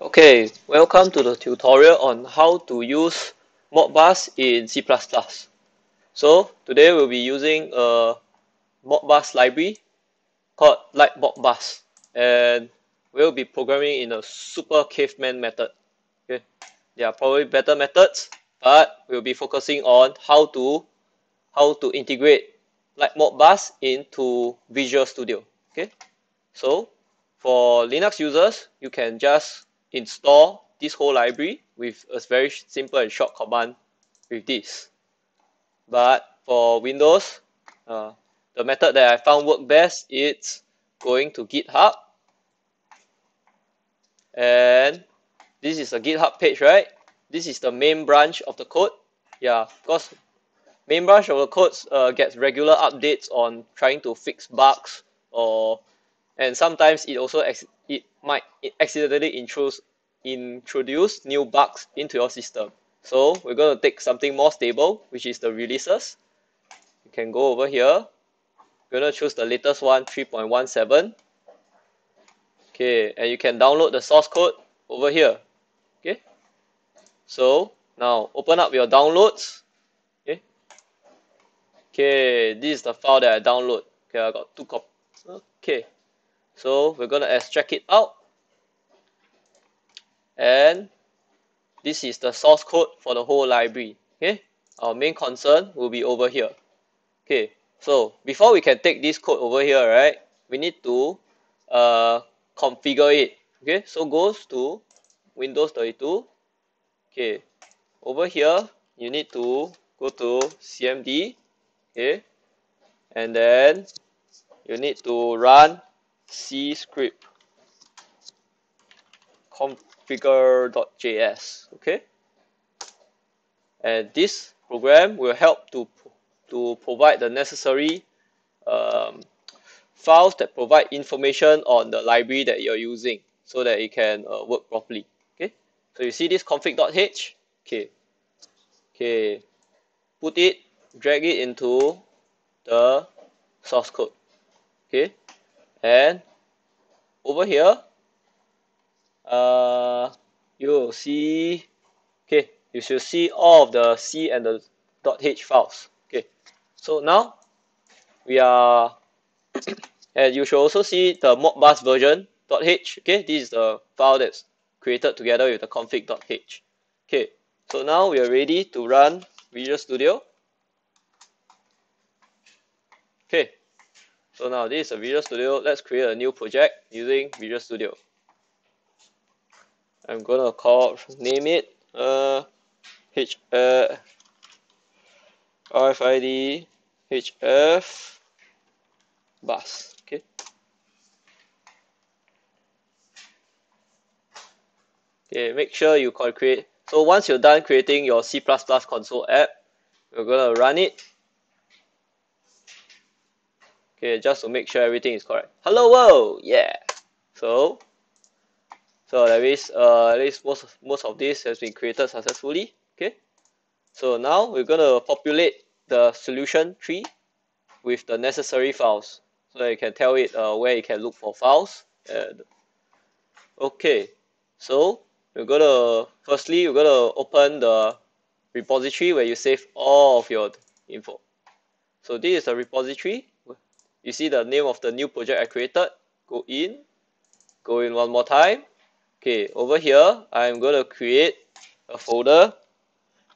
Okay, welcome to the tutorial on how to use Modbus in C++. So today we'll be using a Modbus library called libmodbus and we'll be programming in a super caveman method. Okay, there are probably better methods, but we'll be focusing on how to how to integrate libmodbus into Visual Studio. Okay, so for Linux users, you can just install this whole library with a very simple and short command with this. But for Windows, uh, the method that I found work best is going to GitHub. And this is a GitHub page, right? This is the main branch of the code. Yeah, because main branch of the code uh, gets regular updates on trying to fix bugs or and sometimes it also might accidentally introduce introduce new bugs into your system. So we're going to take something more stable, which is the releases. You can go over here. We're going to choose the latest one, 3.17. Okay, and you can download the source code over here. Okay, so now open up your downloads. Okay, okay, this is the file that I download. Okay, I got two copies. Okay, so we're going to extract it out. And this is the source code for the whole library. Okay? Our main concern will be over here. Okay? So before we can take this code over here right we need to uh, configure it. Okay? So goes to windows 32 okay? Over here you need to go to cmd okay? And then you need to run cscript configure.js okay? And this program will help to to provide the necessary um, files that provide information on the library that you're using so that it can uh, work properly okay? So you see this config.h okay. Okay. Put it drag it into the source code okay and over here uh you will see okay you should see all of the c and the .h files okay. So now we are and you should also see the modbus version .h okay. This is the file that's created together with the config.h okay. So now we are ready to run Visual Studio okay so now this is a Visual Studio. Let's create a new project using Visual Studio. I'm gonna call name it uh H uh RFID HF bus. Okay. Okay, make sure you call create. So once you're done creating your C++ console app, we're gonna run it okay just to make sure everything is correct. Hello world! Yeah. So so at least uh at least most most of this has been created successfully. Okay. So now we're to populate the solution tree with the necessary files. So that you can tell it uh, where you can look for files. And okay. So we're to firstly we're to open the repository where you save all of your info. So this is a repository you see the name of the new project I created? Go in. Go in one more time. Okay over here I'm going to create a folder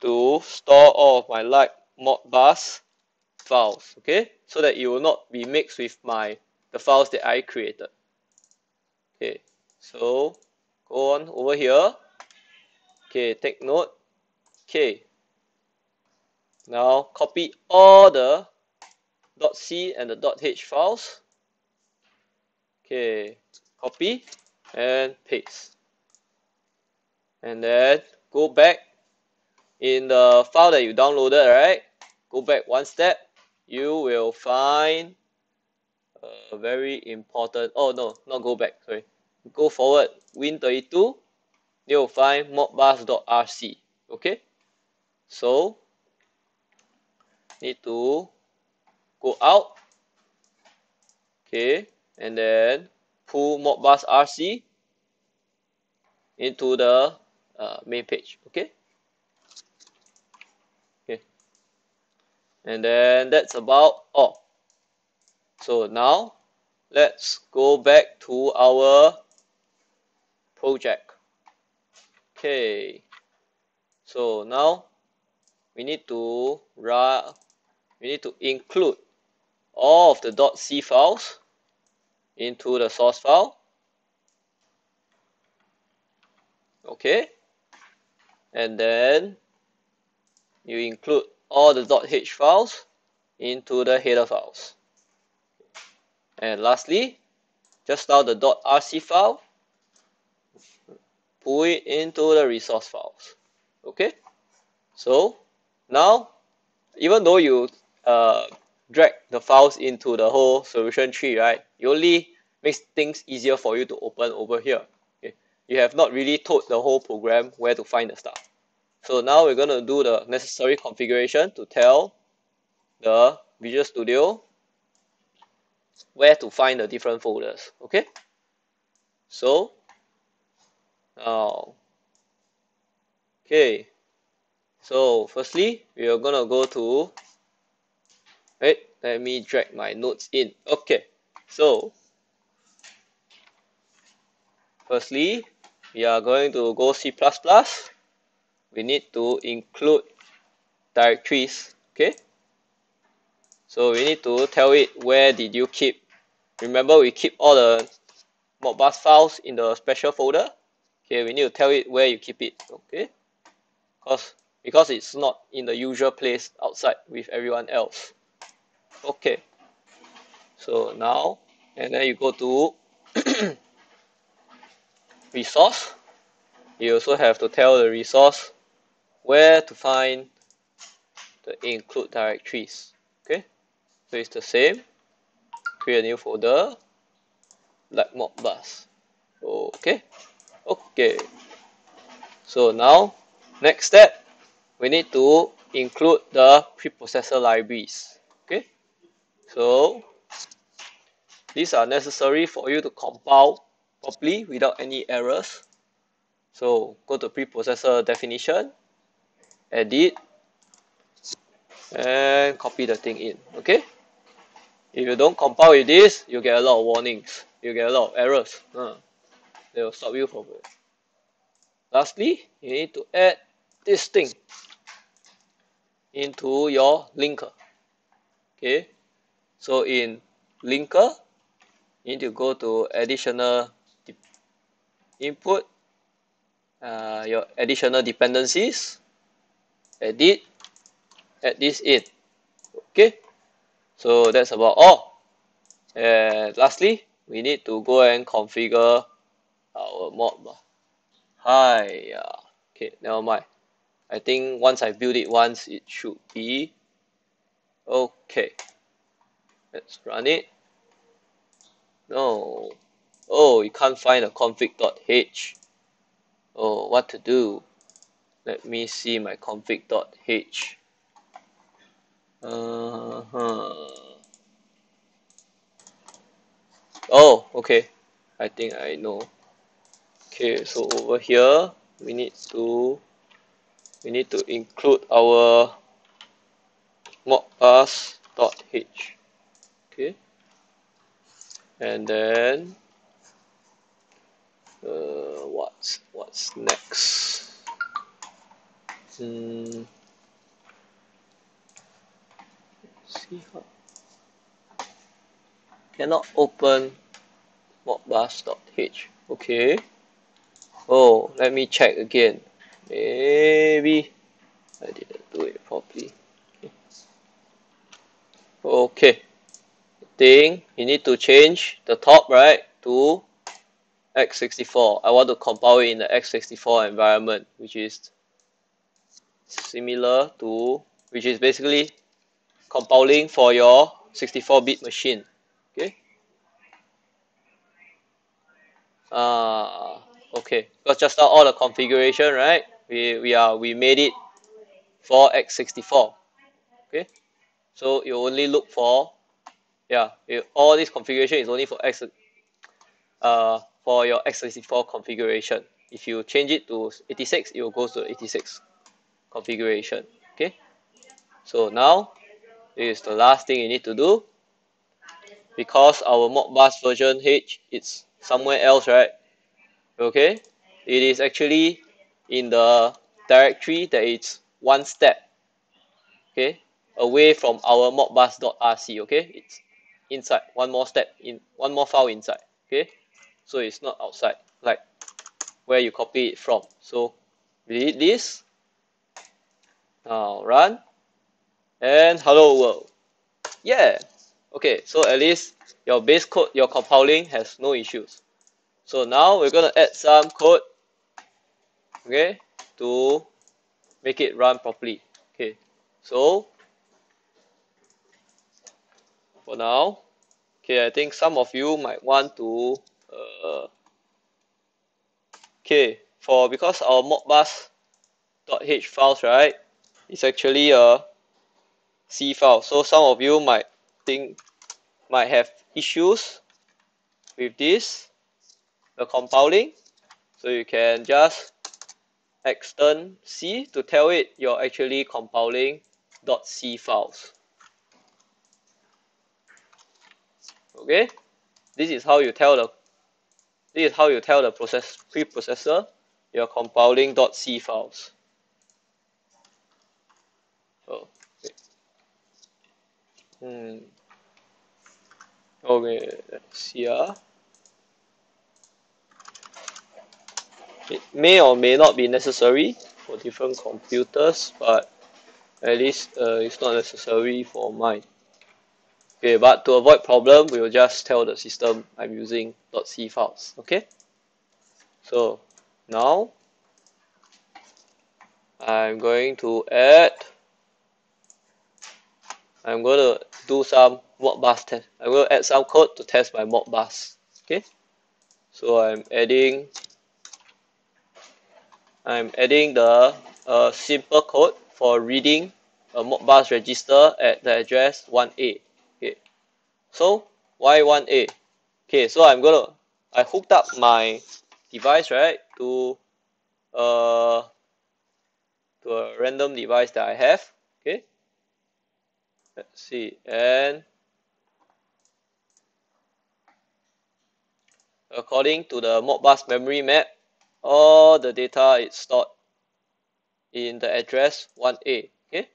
to store all of my light modbus files okay? So that it will not be mixed with my the files that I created. Okay so go on over here. Okay take note. Okay. Now copy all the .c and the .h files. Okay, copy and paste. And then go back in the file that you downloaded, right? Go back one step. You will find a very important, oh no, not go back, sorry. Go forward, Win32, you'll find modbus.rc, okay? So, need to go out. Okay and then pull modbus rc into the uh, main page okay? Okay. And then that's about all. So now let's go back to our project. Okay. So now we need to run we need to include all of the .c files into the source file. Okay. And then you include all the .h files into the header files. And lastly just now the .rc file pull it into the resource files. Okay. So now even though you uh, drag the files into the whole solution tree right? It only makes things easier for you to open over here okay? You have not really told the whole program where to find the stuff. So now we're going to do the necessary configuration to tell the Visual Studio where to find the different folders okay? So now okay. So firstly we are gonna go to wait let me drag my notes in. Okay so firstly we are going to go C++ we need to include directories okay? So we need to tell it where did you keep. Remember we keep all the modbus files in the special folder? Okay we need to tell it where you keep it okay? Because because it's not in the usual place outside with everyone else okay. So now and then you go to resource. You also have to tell the resource where to find the include directories. Okay? So it's the same. Create a new folder like modbus okay? Okay. So now next step we need to include the preprocessor libraries so these are necessary for you to compile properly without any errors. So go to preprocessor definition edit and copy the thing in okay? If you don't compile with this you get a lot of warnings. You get a lot of errors. Uh, they will stop you from it. Lastly you need to add this thing into your linker okay so in linker you need to go to additional input uh, your additional dependencies. Edit. Add this in. Okay. So that's about all. And lastly we need to go and configure our mod hi yeah. Okay never mind. I think once I build it once it should be okay let's run it. No. Oh you can't find a config.h oh what to do? Let me see my config.h uh -huh. oh okay. I think I know. Okay so over here we need to we need to include our modbus.h and then uh, what's what's next? Hmm. See how cannot open modbus.h okay. Oh let me check again. Maybe I didn't do it properly. Okay thing you need to change the top right to x64 I want to compile it in the x64 environment which is similar to which is basically compiling for your 64-bit machine okay? Uh, okay. Because just now all the configuration right we we are we made it for x64 okay? So you only look for yeah you, all this configuration is only for x uh for your x64 configuration. If you change it to 86 it will go to 86 configuration okay? So now is the last thing you need to do. Because our modbus version H it's somewhere else right? Okay? It is actually in the directory that it's one step okay? Away from our modbus.rc okay? It's inside one more step in one more file inside okay? So it's not outside like where you copy it from. So delete this. Now run. And hello world. Yeah. Okay so at least your base code your compiling has no issues. So now we're to add some code okay to make it run properly okay? So for now. Okay I think some of you might want to uh, okay for because our modbus.h files right it's actually a C file. So some of you might think might have issues with this the compiling. So you can just extern C to tell it you're actually compiling .dot .c files okay? This is how you tell the this is how you tell the process preprocessor you're compiling .c files. Oh okay. hmm. Okay let's see ah. It may or may not be necessary for different computers but at least uh, it's not necessary for mine okay but to avoid problem we will just tell the system I'm using .c files okay so now I'm going to add I'm going to do some modbus test I'm going to add some code to test my modbus okay so I'm adding I'm adding the uh, simple code for reading a Modbus register at the address 1A. So Y1A. Okay, so I'm gonna I hooked up my device right to uh to a random device that I have. Okay, let's see and according to the Modbus memory map all the data is stored in the address 1A okay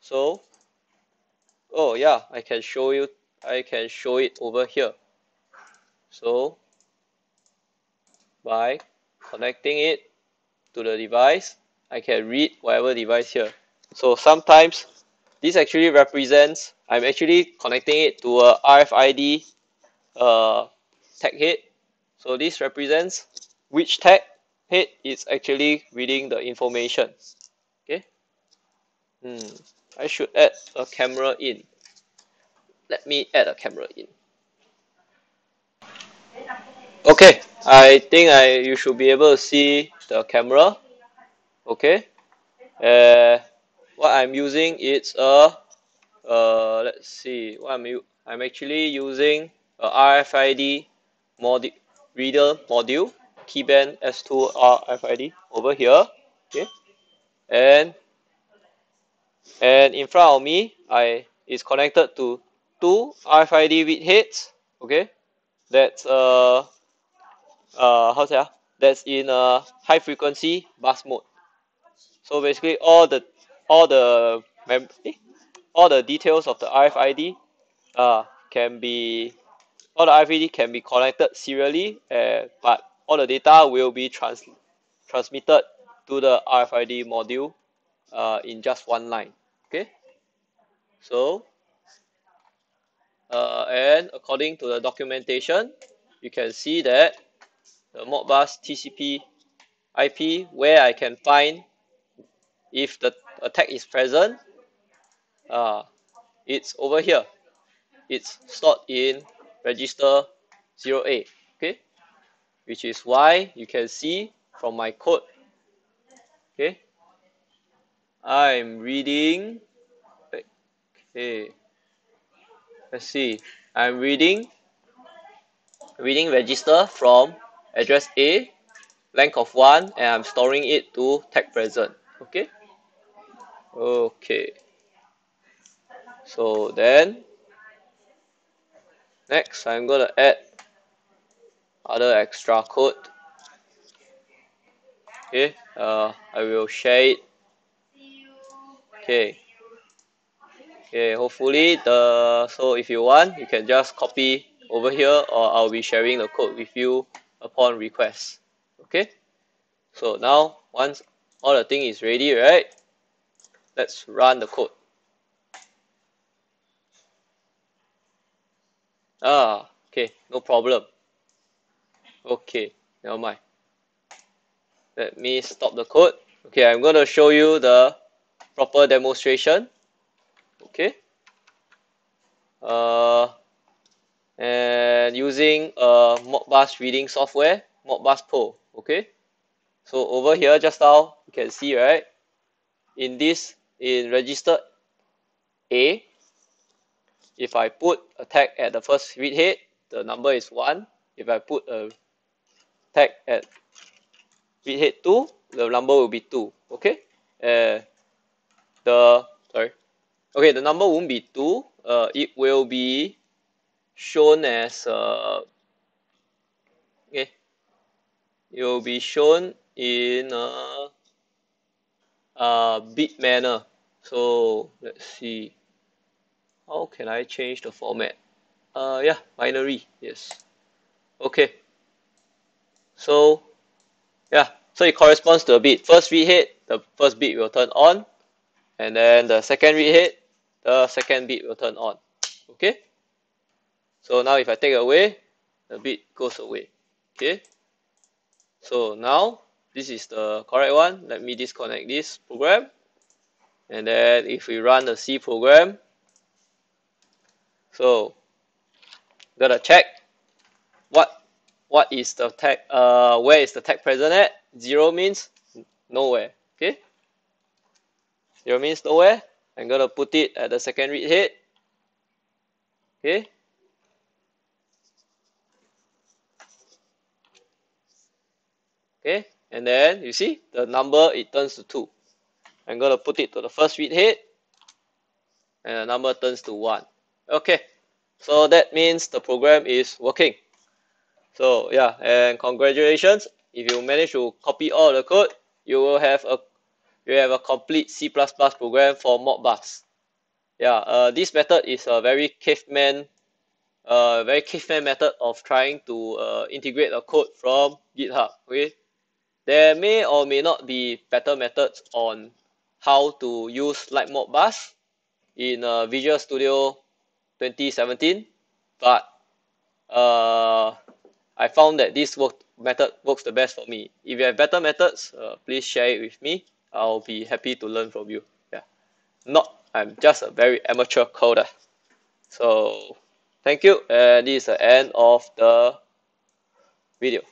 so oh yeah I can show you I can show it over here. So by connecting it to the device I can read whatever device here. So sometimes this actually represents I'm actually connecting it to a RFID uh, tag head. So this represents which tag head is actually reading the information. Okay? Hmm I should add a camera in. Let me add a camera in. Okay I think I you should be able to see the camera. Okay. Uh, what I'm using is a uh, let's see. What I'm I'm actually using a RFID module reader module keyband S2 RFID over here. Okay. And and in front of me I is connected to two RFID read heads okay? That's uh uh how to say ah that's in a high frequency bus mode. So basically all the all the mem eh, all the details of the RFID uh can be all the RFID can be connected serially uh, but all the data will be trans transmitted to the RFID module uh, in just one line so uh, and according to the documentation you can see that the Modbus TCP IP where I can find if the attack is present uh, it's over here. It's stored in register 0A okay? Which is why you can see from my code okay? I'm reading okay. Let's see. I'm reading reading register from address A length of one and I'm storing it to tag present. Okay? Okay. So then next I'm gonna add other extra code. Okay uh, I will share it. Okay okay hopefully the so if you want you can just copy over here or I'll be sharing the code with you upon request. Okay? So now once all the thing is ready right? Let's run the code. Ah okay no problem. Okay never mind. Let me stop the code. Okay I'm gonna show you the proper demonstration okay. Uh and using a Modbus reading software Modbus Pro okay? So over here just now you can see right? In this in register A if I put a tag at the first read head the number is 1 if I put a tag at read head 2 the number will be 2 okay? Uh, the sorry okay the number won't be 2 uh, it will be shown as uh, okay. It will be shown in a, a bit manner. So let's see. How can I change the format? Uh yeah binary yes. Okay. So yeah so it corresponds to a bit. First read head the first bit will turn on and then the second read head the second bit will turn on. Okay? So now if I take away the bit goes away. Okay? So now this is the correct one. Let me disconnect this program. And then if we run the C program so gotta check what what is the tag uh where is the tag present at? Zero means nowhere. Okay zero means nowhere I'm gonna put it at the second read head. Okay. Okay and then you see the number it turns to 2 I'm gonna put it to the first read head and the number turns to 1 okay so that means the program is working. So yeah and congratulations. If you manage to copy all the code you will have a you have a complete C++ program for Modbus yeah uh, this method is a very caveman uh, very caveman method of trying to uh, integrate a code from GitHub okay? There may or may not be better methods on how to use libmodbus in uh, Visual Studio 2017 but uh, I found that this work method works the best for me. If you have better methods uh, please share it with me I'll be happy to learn from you. Yeah. Not I'm just a very amateur coder. So thank you. And this is the end of the video